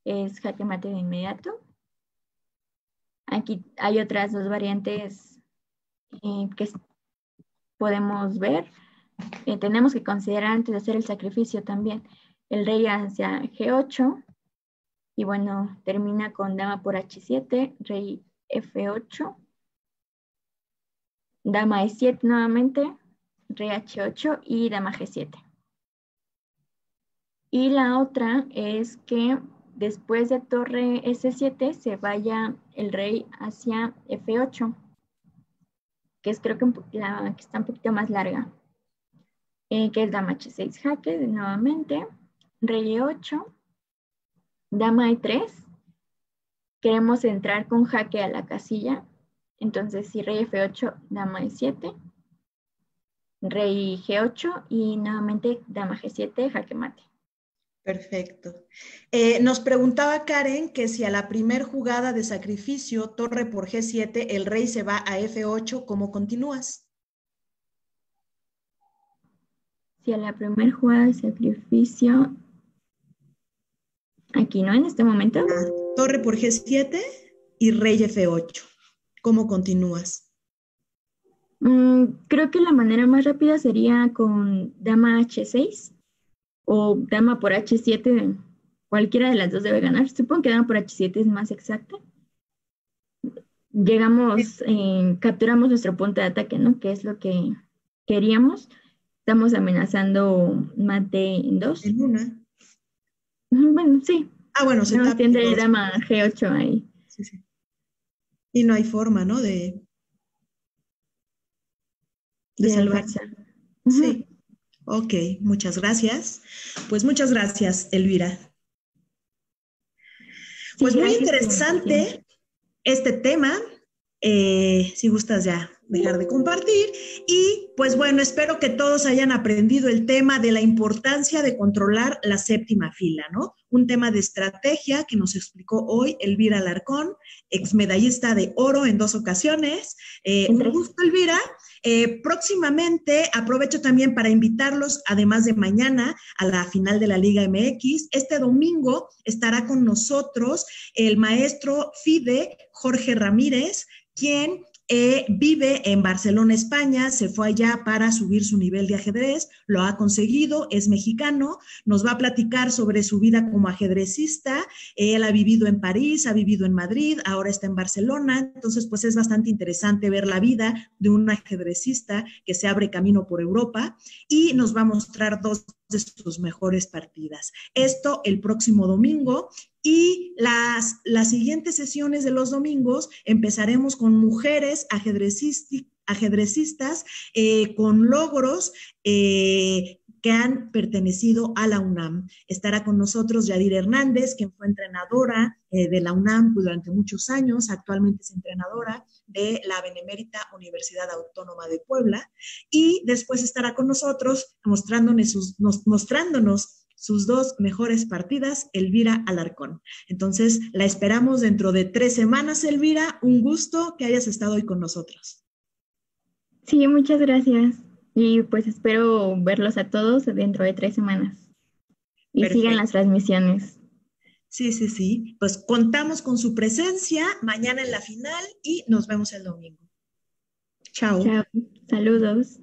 es jaque mate de inmediato. Aquí hay otras dos variantes eh, que podemos ver. Eh, tenemos que considerar antes de hacer el sacrificio también el rey hacia G8 y bueno, termina con dama por H7, rey F8, dama E7 nuevamente, rey H8 y dama G7. Y la otra es que después de torre S7 se vaya el rey hacia F8, que es creo que, la, que está un poquito más larga, eh, que es dama H6 jaque nuevamente, rey E8, dama E3, queremos entrar con jaque a la casilla, entonces si rey F8, dama E7, rey G8 y nuevamente dama G7, jaque mate.
Perfecto. Eh, nos preguntaba Karen que si a la primer jugada de sacrificio, torre por G7, el rey se va a F8, ¿cómo continúas?
Si a la primer jugada de sacrificio, aquí, ¿no? En este momento.
Torre por G7 y rey F8. ¿Cómo continúas?
Mm, creo que la manera más rápida sería con dama H6 o dama por H7, cualquiera de las dos debe ganar. Supongo que dama por H7 es más exacta. Llegamos, eh, capturamos nuestro punto de ataque, ¿no? Que es lo que queríamos. Estamos amenazando mate en dos.
En una.
Bueno, sí.
Ah, bueno,
se no, tiende dama G8 ahí.
Sí, sí. Y no hay forma, ¿no? De, de, salvarse. Sí. Ok, muchas gracias. Pues muchas gracias, Elvira. Pues muy interesante este tema. Eh, si gustas ya dejar de compartir. Y pues bueno, espero que todos hayan aprendido el tema de la importancia de controlar la séptima fila, ¿no? Un tema de estrategia que nos explicó hoy Elvira Larcón, ex medallista de oro en dos ocasiones. Eh, un gusto, Elvira. Eh, próximamente aprovecho también para invitarlos, además de mañana, a la final de la Liga MX. Este domingo estará con nosotros el maestro FIDE Jorge Ramírez, quien eh, vive en Barcelona, España, se fue allá para subir su nivel de ajedrez, lo ha conseguido, es mexicano, nos va a platicar sobre su vida como ajedrecista, él ha vivido en París, ha vivido en Madrid, ahora está en Barcelona, entonces pues es bastante interesante ver la vida de un ajedrecista que se abre camino por Europa y nos va a mostrar dos de sus mejores partidas. Esto el próximo domingo y las, las siguientes sesiones de los domingos empezaremos con mujeres ajedrecistas eh, con logros eh, que han pertenecido a la UNAM. Estará con nosotros Yadir Hernández, quien fue entrenadora eh, de la UNAM durante muchos años, actualmente es entrenadora de la Benemérita Universidad Autónoma de Puebla, y después estará con nosotros mostrándonos mostrándonos sus dos mejores partidas, Elvira Alarcón. Entonces, la esperamos dentro de tres semanas, Elvira. Un gusto que hayas estado hoy con nosotros.
Sí, muchas gracias. Y pues espero verlos a todos dentro de tres semanas. Y sigan las transmisiones.
Sí, sí, sí. Pues contamos con su presencia mañana en la final y nos vemos el domingo. Chao. Chao.
Saludos.